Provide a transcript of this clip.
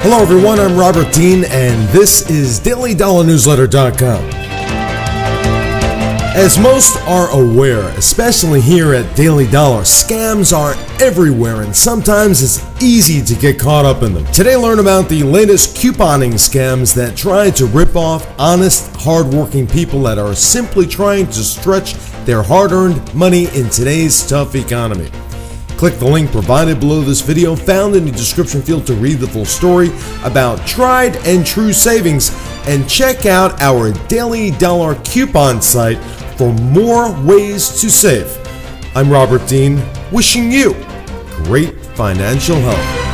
Hello, everyone. I'm Robert Deane, and this is DailyDollarNewsletter.com. As most are aware, especially here at Daily Dollar, scams are everywhere and sometimes it's easy to get caught up in them. Today, learn about the latest couponing scams that try to rip off honest, hardworking people that are simply trying to stretch their hard earned money in today's tough economy. Click the link provided below this video found in the description field to read the full story about tried and true savings and check out our Daily Dollar coupon site for more ways to save. I'm Robert Deane, wishing you great financial health.